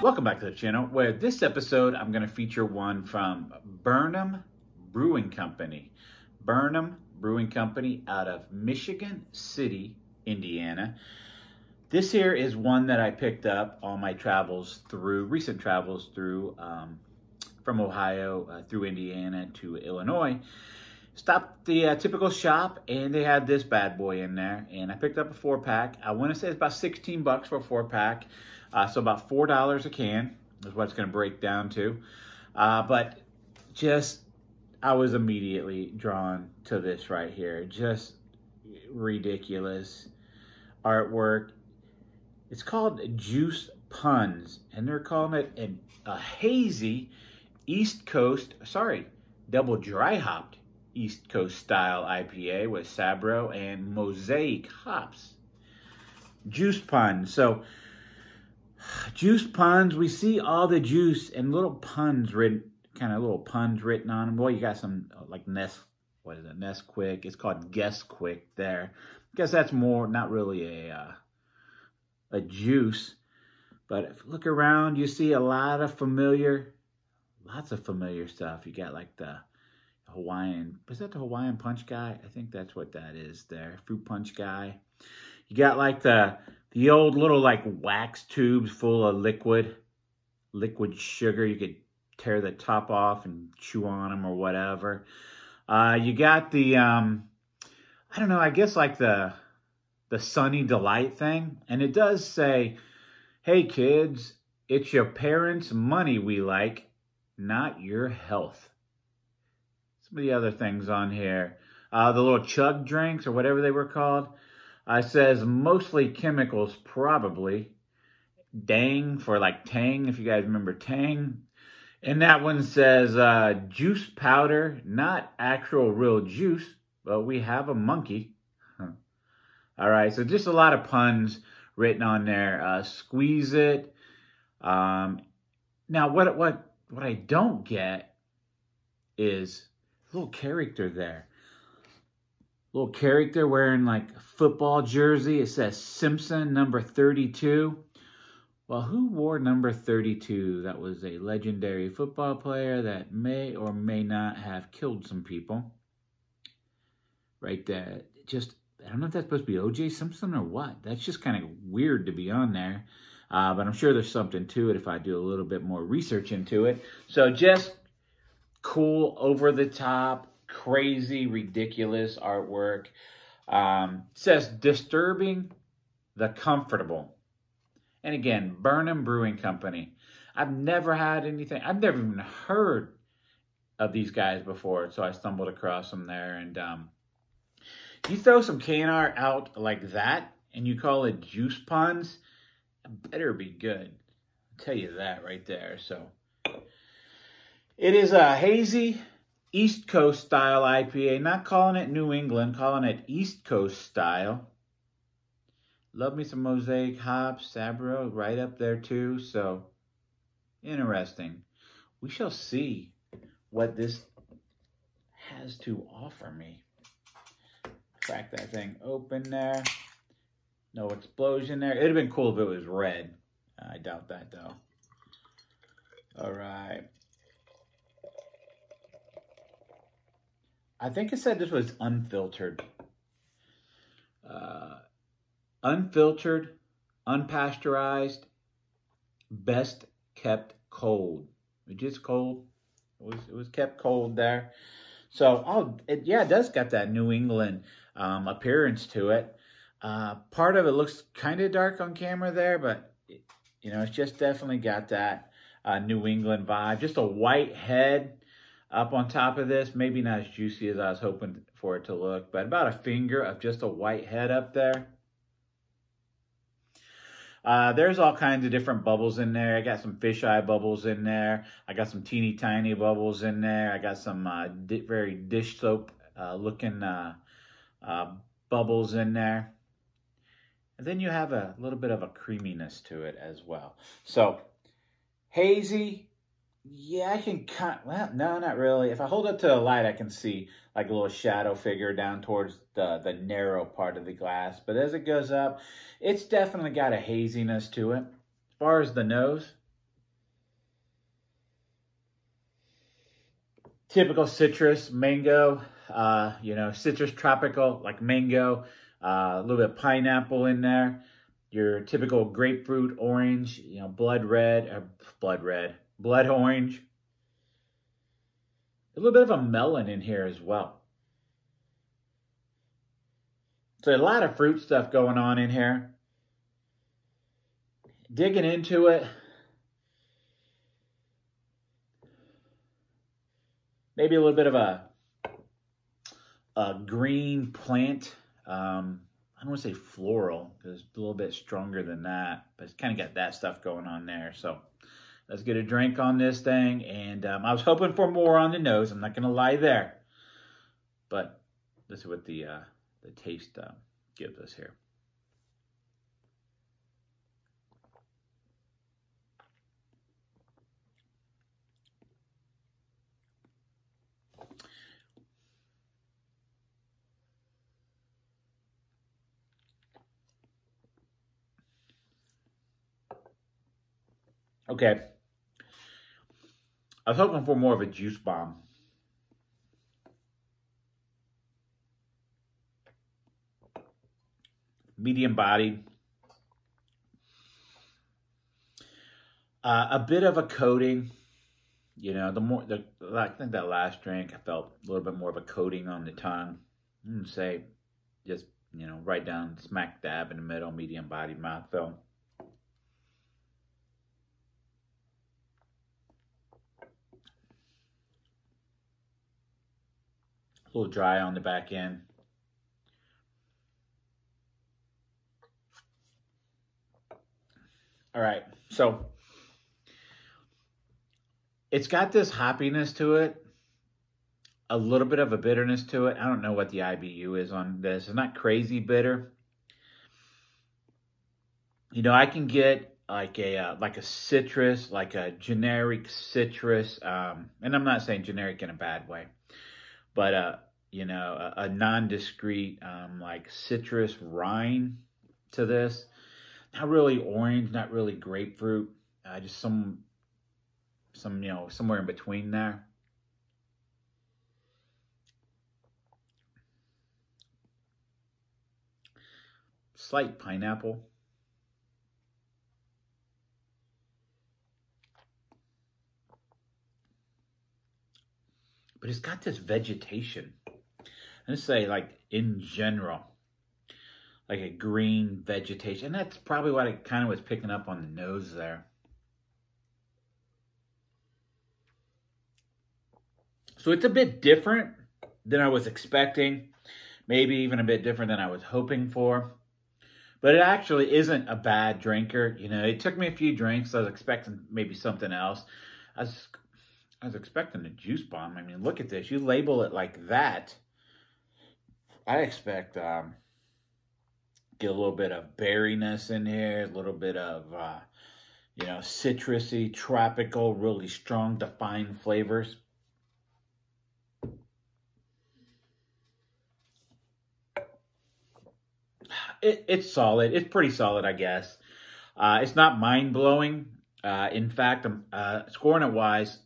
Welcome back to the channel where this episode I'm going to feature one from Burn'Em Brewing Company. Burn'Em Brewing Company out of Michigan City, Indiana. This here is one that I picked up on my travels through, recent travels through, um, from Ohio uh, through Indiana to Illinois. Stopped the uh, typical shop and they had this bad boy in there and I picked up a four pack. I want to say it's about 16 bucks for a four pack. Uh, so about $4 a can is what it's going to break down to. Uh, but just, I was immediately drawn to this right here. Just ridiculous artwork. It's called Juice Puns, and they're calling it an, a hazy East Coast, sorry, double dry hopped East Coast style IPA with Sabro and Mosaic hops. Juice Puns. So, juice puns, we see all the juice and little puns written, kind of little puns written on them. Boy, you got some like Nest, what is it, Nesquik. It's called Guess Quick there. I guess that's more, not really a, uh, a juice. But if you look around, you see a lot of familiar, lots of familiar stuff. You got like the Hawaiian, was that the Hawaiian punch guy? I think that's what that is there. Fruit punch guy. You got like the the old little like wax tubes full of liquid, liquid sugar. You could tear the top off and chew on them or whatever. Uh, you got the, um, I don't know, I guess like the, the Sunny Delight thing. And it does say, hey kids, it's your parents' money we like, not your health. Some of the other things on here. Uh, the little chug drinks or whatever they were called. I says mostly chemicals, probably. Dang for like Tang, if you guys remember Tang. And that one says uh, juice powder, not actual real juice, but we have a monkey. Huh. All right, so just a lot of puns written on there. Uh, squeeze it. Um, now, what what what I don't get is a little character there little character wearing like a football jersey. It says Simpson number 32. Well, who wore number 32? That was a legendary football player that may or may not have killed some people. Right there. Just, I don't know if that's supposed to be O.J. Simpson or what. That's just kind of weird to be on there. Uh, but I'm sure there's something to it if I do a little bit more research into it. So just cool, over the top, crazy, ridiculous artwork. Um, says disturbing the comfortable. And again, Burn'Em Brewing Company. I've never had anything, I've never even heard of these guys before, so I stumbled across them there. And um, you throw some can art out like that and you call it juice puns, better be good. I'll tell you that right there. So it is a hazy East Coast style IPA. Not calling it New England, calling it East Coast style. Love me some Mosaic hops, Sabro right up there too. So interesting. We shall see what this has to offer me. Crack that thing open there. No explosion there. It'd have been cool if it was red. I doubt that though. All right. I think it said this was unfiltered. Uh, unfiltered, unpasteurized, best kept cold. It just cold. It was it was kept cold there. So oh it, yeah, it does got that New England um, appearance to it. Uh, part of it looks kind of dark on camera there, but it, you know it's just definitely got that uh, New England vibe. Just a white head up on top of this. Maybe not as juicy as I was hoping for it to look, but about a finger of just a white head up there. Uh, there's all kinds of different bubbles in there. I got some fisheye bubbles in there. I got some teeny tiny bubbles in there. I got some uh, di very dish soap uh, looking uh, uh, bubbles in there. And then you have a little bit of a creaminess to it as well. So hazy, yeah, I can kind well, no, not really. If I hold up to the light, I can see like a little shadow figure down towards the, the narrow part of the glass. But as it goes up, it's definitely got a haziness to it. As far as the nose, typical citrus, mango, uh, you know, citrus tropical, like mango, uh, a little bit of pineapple in there. Your typical grapefruit, orange, you know, blood red, or blood red, blood orange. A little bit of a melon in here as well. So a lot of fruit stuff going on in here. Digging into it, maybe a little bit of a, a green plant. Um, I don't want to say floral because it's a little bit stronger than that, but it's kind of got that stuff going on there. So let's get a drink on this thing. And um, I was hoping for more on the nose. I'm not going to lie there, but this is what the uh, the taste uh, gives us here. Okay. I was hoping for more of a juice bomb. Medium body. Uh, a bit of a coating. You know, the more, the I think that last drink, I felt a little bit more of a coating on the tongue. Say, just, you know, right down smack dab in the middle, medium bodied mouthfeel. Little dry on the back end. All right, so it's got this hoppiness to it, a little bit of a bitterness to it. I don't know what the IBU is on this. It's not crazy bitter. You know, I can get like a uh, like a citrus, like a generic citrus, um, and I'm not saying generic in a bad way, but uh, you know, a, a non-discrete um, like citrus rind to this. Not really orange, not really grapefruit. Uh, just some, some you know, somewhere in between there. Slight pineapple. But it's got this vegetation let's say like in general, like a green vegetation. And that's probably what I kind of was picking up on the nose there. So it's a bit different than I was expecting. Maybe even a bit different than I was hoping for. But it actually isn't a bad drinker. You know, it took me a few drinks. I was expecting maybe something else. I was, I was expecting a juice bomb. I mean, look at this. You label it like that I expect um, get a little bit of berryness in here, a little bit of uh, you know citrusy, tropical, really strong, defined flavors. It, it's solid. It's pretty solid, I guess. Uh, it's not mind blowing. Uh, in fact, I'm uh, scoring it wise.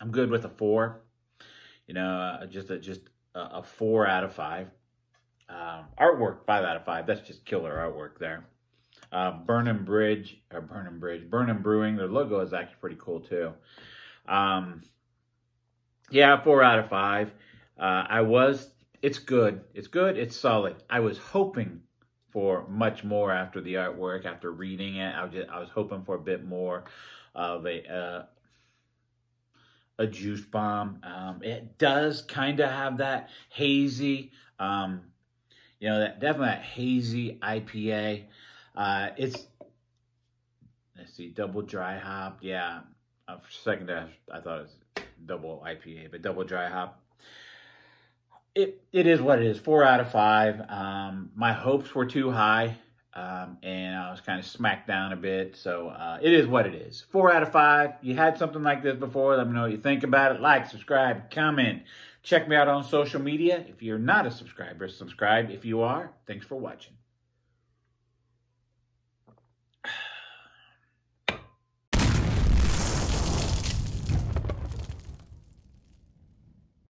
I'm good with a four. You know, uh, just a, just a, a four out of five. Um, artwork, five out of five. That's just killer artwork there. Uh, Burn'Em Bridge, or Burn'Em Bridge, Burn'Em Brewing. Their logo is actually pretty cool too. Um, yeah, four out of five. Uh, I was, it's good. It's good. It's solid. I was hoping for much more after the artwork, after reading it. I was, just, I was hoping for a bit more of a, uh, a juice bomb. Um, it does kind of have that hazy, um, you know, that definitely that hazy IPA. Uh, it's, let's see, double dry hop. Yeah, uh, for a second there, I thought it was double IPA, but double dry hop. It It is what it is, four out of five. Um, my hopes were too high. Um, and I was kind of smacked down a bit. So uh, it is what it is. Four out of five. You had something like this before. Let me know what you think about it. Like, subscribe, comment. Check me out on social media. If you're not a subscriber, subscribe. If you are, thanks for watching.